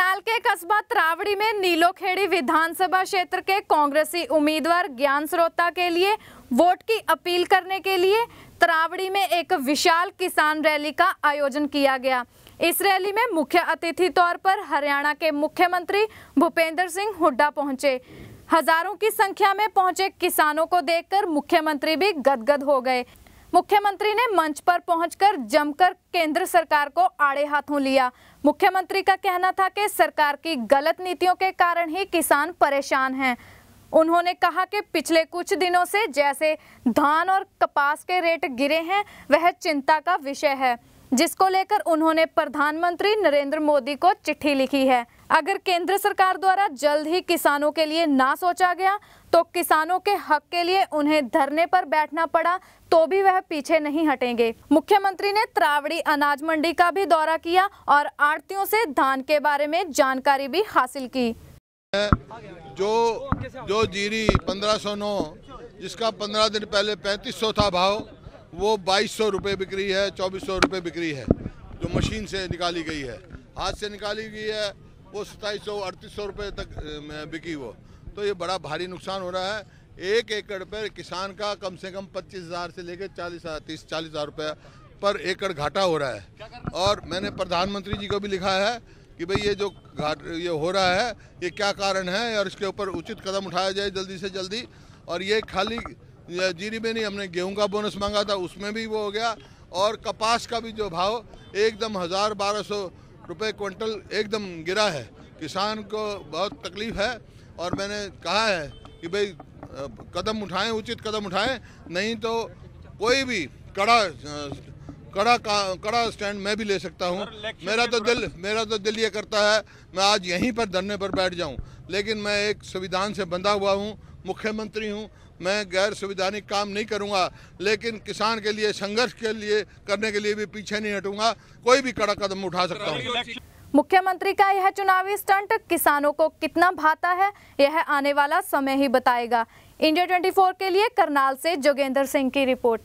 करनाल के कस्बा त्रावड़ी में नीलोखेड़ी विधानसभा क्षेत्र के कांग्रेसी उम्मीदवार ज्ञान श्रोता के लिए वोट की अपील करने के लिए त्रावड़ी में एक विशाल किसान रैली का आयोजन किया गया। इस रैली में मुख्य अतिथि तौर पर हरियाणा के मुख्यमंत्री भूपेंद्र सिंह हुड्डा पहुँचे। हज़ारों की संख्या में पहुँचे किसानों को देखकर मुख्यमंत्री भी गदगद हो गए। मुख्यमंत्री ने मंच पर पहुंचकर जमकर केंद्र सरकार को आड़े हाथों लिया। मुख्यमंत्री का कहना था कि सरकार की गलत नीतियों के कारण ही किसान परेशान हैं। उन्होंने कहा कि पिछले कुछ दिनों से जैसे धान और कपास के रेट गिरे हैं, वह चिंता का विषय है। जिसको लेकर उन्होंने प्रधानमंत्री नरेंद्र मोदी को चिट्ठी लिखी है। अगर केंद्र सरकार द्वारा जल्द ही किसानों के लिए ना सोचा गया तो किसानों के हक के लिए उन्हें धरने पर बैठना पड़ा तो भी वह पीछे नहीं हटेंगे। मुख्यमंत्री ने त्रावड़ी अनाज मंडी का भी दौरा किया और आड़तियों से धान के बारे में जानकारी भी हासिल की। जो जो जीरी 1509 जिसका 15 दिन पहले 3500 था भाव वो 2200 रुपए बिक रही है 2400 रुपए बिक रही है, जो मशीन से निकाली गई है। हाथ से निकाली गई है, वो सताईस सौ, अड़तीस सौ रुपये तक बिकी वो। तो ये बड़ा भारी नुकसान हो रहा है। एक एकड़ पर किसान का कम से कम पच्चीस हज़ार से लेकर चालीस हज़ार, तीस, चालीस हज़ार रुपये पर एकड़ घाटा हो रहा है। और मैंने प्रधानमंत्री जी को भी लिखा है कि भाई ये जो घाट, ये हो रहा है, ये क्या कारण है? और इसके ऊपर उचित कदम उठाया जाए जल्दी से जल्दी। और ये खाली जीरी में नहीं हमने गेहूँ का बोनस मांगा था उसमें भी वो हो गया। और कपास का भी जो भाव एकदम हज़ार बारह सौ रुपये क्विंटल एकदम गिरा है। किसान को बहुत तकलीफ़ है और मैंने कहा है कि भाई कदम उठाएँ उचित कदम उठाएँ नहीं तो कोई भी कड़ा कड़ा कड़ा स्टैंड मैं भी ले सकता हूँ। मेरा तो दिल मेरा तो दिल ये करता है मैं आज यहीं पर धरने पर बैठ जाऊँ। लेकिन मैं एक संविधान से बंधा हुआ हूँ मुख्यमंत्री हूँ, मैं गैर संविधानिक काम नहीं करूँगा, लेकिन किसान के लिए, संघर्ष के लिए, करने के लिए भी पीछे नहीं हटूँगा, कोई भी कड़ा कदम उठा सकता हूँ। मुख्यमंत्री का यह चुनावी स्टंट किसानों को कितना भाता है, यह आने वाला समय ही बताएगा। इंडिया 24 के लिए करनाल से जोगेंद्र सिंह की रिपोर्ट।